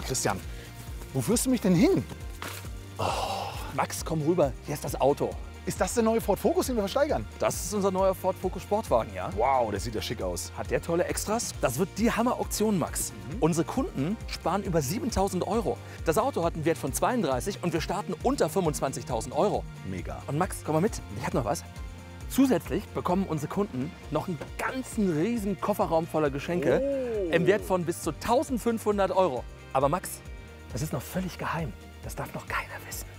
Oh, Christian, wo führst du mich denn hin? Max, komm rüber. Hier ist das Auto. Ist das der neue Ford Focus, den wir versteigern? Das ist unser neuer Ford Focus Sportwagen, ja? Wow, der sieht ja schick aus. Hat der tolle Extras? Das wird die Hammer-Auktion, Max. Unsere Kunden sparen über 7000 Euro. Das Auto hat einen Wert von 32 und wir starten unter 25.000 Euro. Mega. Und Max, komm mal mit. Ich hab noch was. Zusätzlich bekommen unsere Kunden noch einen ganzen riesen Kofferraum voller Geschenke Oh. im Wert von bis zu 1500 Euro. Aber Max, das ist noch völlig geheim. Das darf noch keiner wissen.